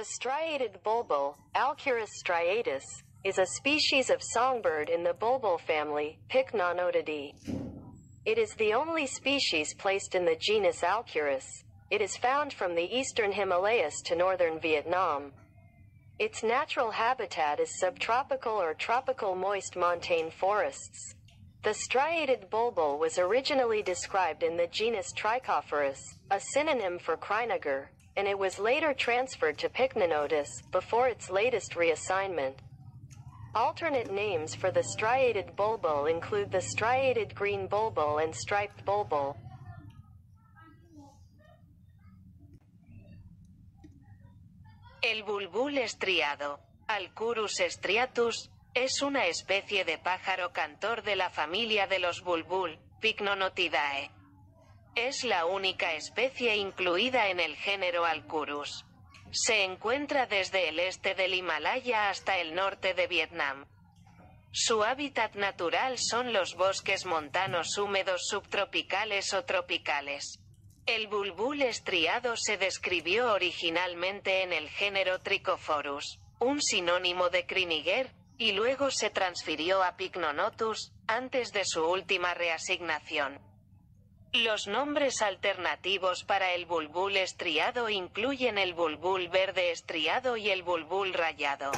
The striated bulbul, Alcurus striatus, is a species of songbird in the bulbul family, Pycnonotidae. It is the only species placed in the genus Alcurus. It is found from the eastern Himalayas to northern Vietnam. Its natural habitat is subtropical or tropical moist montane forests. The striated bulbul was originally described in the genus Trichophorus, a synonym for Crinager, and it was later transferred to Pycnonotus before its latest reassignment. Alternate names for the striated bulbul include the striated green bulbul and striped bulbul. El bulbul estriado, Alcurus striatus, es una especie de pájaro cantor de la familia de los bulbul, Pycnonotidae. Es la única especie incluida en el género Alcurus. Se encuentra desde el este del Himalaya hasta el norte de Vietnam. Su hábitat natural son los bosques montanos húmedos subtropicales o tropicales. El bulbul estriado se describió originalmente en el género Trichophorus, un sinónimo de Criniger, y luego se transfirió a Pycnonotus, antes de su última reasignación. Los nombres alternativos para el bulbul estriado incluyen el bulbul verde estriado y el bulbul rayado.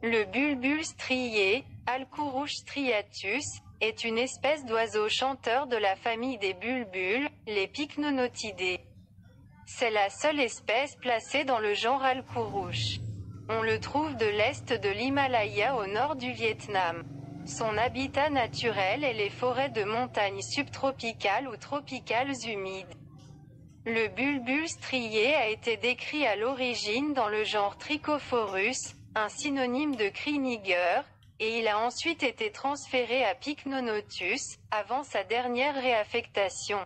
Le bulbul strié, Alcurus striatus, est une espèce d'oiseau chanteur de la famille des bulbules, les Pycnonotidés. C'est la seule espèce placée dans le genre Alcurus. On le trouve de l'est de l'Himalaya au nord du Vietnam. Son habitat naturel est les forêts de montagne subtropicales ou tropicales humides. Le bulbul strié a été décrit à l'origine dans le genre Trichophorus, un synonyme de Criniger, et il a ensuite été transféré à Pycnonotus, avant sa dernière réaffectation.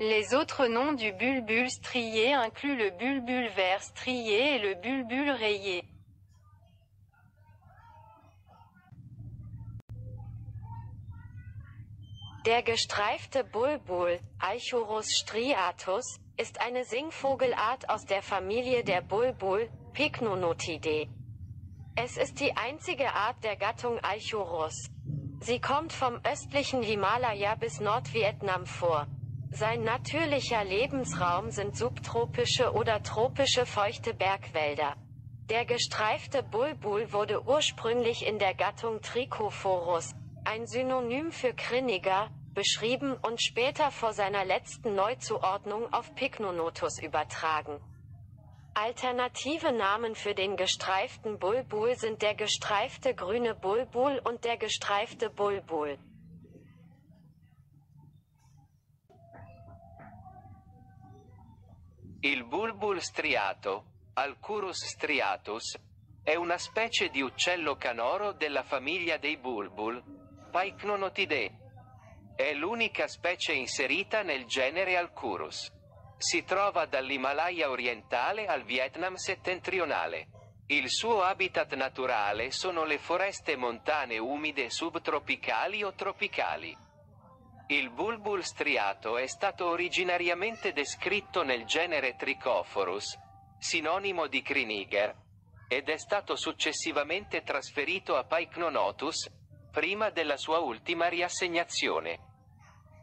Les autres noms du bulbul strié incluent le bulbul vert strié et le bulbul rayé. Der gestreifte Bulbul, Eichurus striatus, ist eine Singvogelart aus der Familie der Bulbul, Pycnonotidae. Es ist die einzige Art der Gattung Eichurus. Sie kommt vom östlichen Himalaya bis Nordvietnam vor. Sein natürlicher Lebensraum sind subtropische oder tropische feuchte Bergwälder. Der gestreifte Bulbul wurde ursprünglich in der Gattung Trichophorus, ein Synonym für Criniger, beschrieben und später vor seiner letzten Neuzuordnung auf Pycnonotus übertragen. Alternative Namen für den gestreiften Bulbul sind der gestreifte grüne Bulbul und der gestreifte Bulbul. Il bulbul striato, Alcurus striatus, è una specie di uccello canoro della famiglia dei bulbul, Pycnonotidae. È l'unica specie inserita nel genere Alcurus. Si trova dall'Himalaya orientale al Vietnam settentrionale. Il suo habitat naturale sono le foreste montane umide subtropicali o tropicali. Il bulbul striato è stato originariamente descritto nel genere Trichophorus, sinonimo di Criniger, ed è stato successivamente trasferito a Pycnonotus, prima della sua ultima riassegnazione.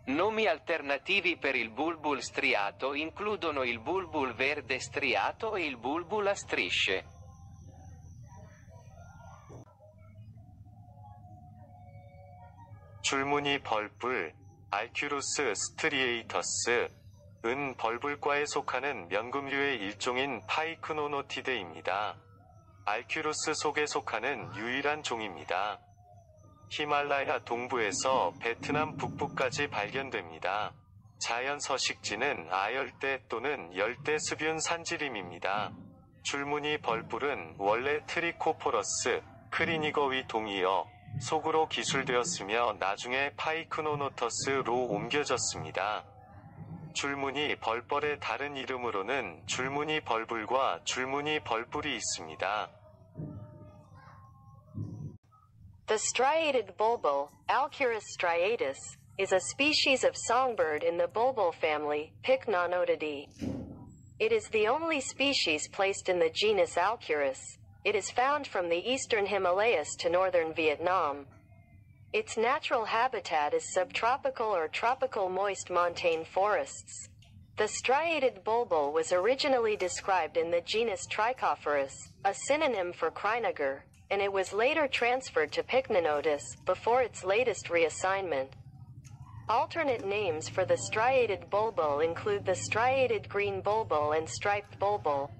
Nomi alternativi per il bulbul striato includono il bulbul verde striato e il bulbul a strisce. 줄무늬 벌불, 알큐루스 스트리에이터스, 은 벌불과에 속하는 면금류의 일종인 파이크노노티드입니다. 알큐루스 속에 속하는 유일한 종입니다. 히말라야 동부에서 베트남 북부까지 발견됩니다. 자연 서식지는 아열대 또는 열대 수변 산지림입니다. 줄무늬 벌불은 원래 트리코포러스, 크리니거위 동이어 속으로 기술되었으며 나중에 파이크노노터스로 옮겨졌습니다. 줄무늬 벌벌의 다른 이름으로는 줄무늬 벌불과 줄무늬 벌불이 있습니다. The striated bulbul, Alcurus striatus, is a species of songbird in the bulbul family, Pycnonotidae. It is the only species placed in the genus Alcurus. It is found from the eastern Himalayas to northern Vietnam. Its natural habitat is subtropical or tropical moist montane forests. The striated bulbul was originally described in the genus Trichophorus, a synonym for Crinager, and it was later transferred to Pycnonotus before its latest reassignment. Alternate names for the striated bulbul include the striated green bulbul and striped bulbul.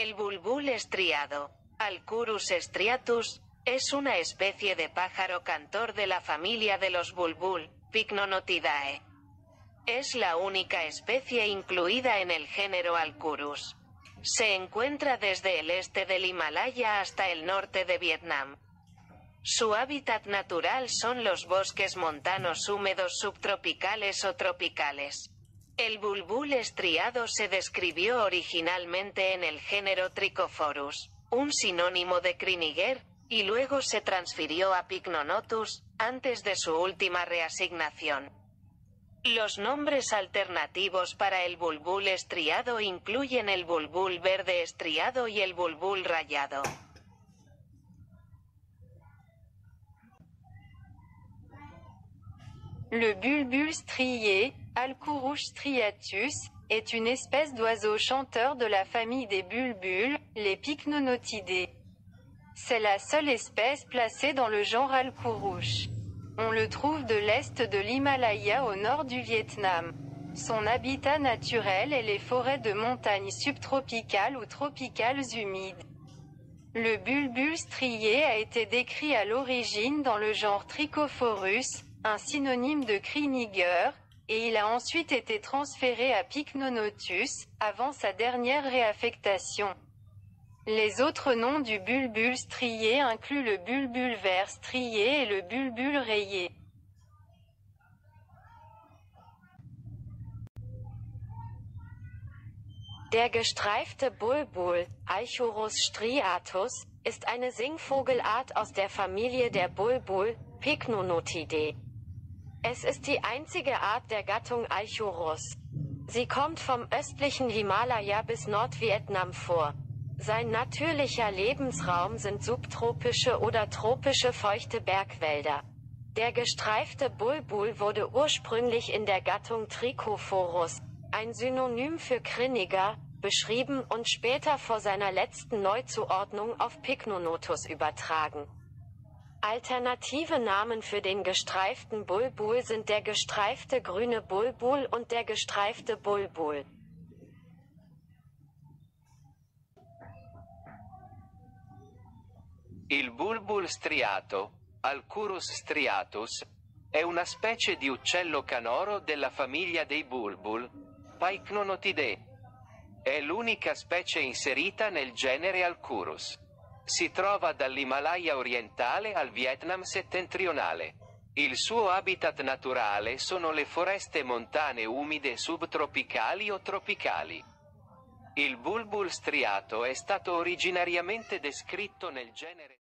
El bulbul estriado, Alcurus striatus, es una especie de pájaro cantor de la familia de los bulbul, Pycnonotidae. Es la única especie incluida en el género Alcurus. Se encuentra desde el este del Himalaya hasta el norte de Vietnam. Su hábitat natural son los bosques montanos húmedos subtropicales o tropicales. El bulbul estriado se describió originalmente en el género Trichophorus, un sinónimo de Criniger, y luego se transfirió a Pycnonotus, antes de su última reasignación. Los nombres alternativos para el bulbul estriado incluyen el bulbul verde estriado y el bulbul rayado. Le bulbul strié, Alcourus striatus, est une espèce d'oiseau chanteur de la famille des bulbules, les Pycnonotidés. C'est la seule espèce placée dans le genre Alcourus. On le trouve de l'est de l'Himalaya au nord du Vietnam. Son habitat naturel est les forêts de montagne subtropicales ou tropicales humides. Le bulbul strié a été décrit à l'origine dans le genre Trichophorus, un synonyme de Criniger, et il a ensuite été transféré à Pycnonotus, avant sa dernière réaffectation. Les autres noms du bulbul strié incluent le bulbul vert strié et le bulbul rayé. Der gestreifte Bulbul, Eichurus striatus, ist eine Singvogelart aus der Familie der Bulbul, Pycnonotidae. Es ist die einzige Art der Gattung Eichurus. Sie kommt vom östlichen Himalaya bis Nordvietnam vor. Sein natürlicher Lebensraum sind subtropische oder tropische feuchte Bergwälder. Der gestreifte Bulbul wurde ursprünglich in der Gattung Trichophorus, ein Synonym für Criniger, beschrieben und später vor seiner letzten Neuzuordnung auf Pycnonotus übertragen. Alternative Namen für den gestreiften Bulbul sind der gestreifte grüne Bulbul und der gestreifte Bulbul. Il bulbul striato, Alcurus striatus, è una specie di uccello canoro della famiglia dei bulbul, Pycnonotidae. È l'unica specie inserita nel genere Alcurus. Si trova dall'Himalaya orientale al Vietnam settentrionale. Il suo habitat naturale sono le foreste montane umide subtropicali o tropicali. Il bulbul striato è stato originariamente descritto nel genere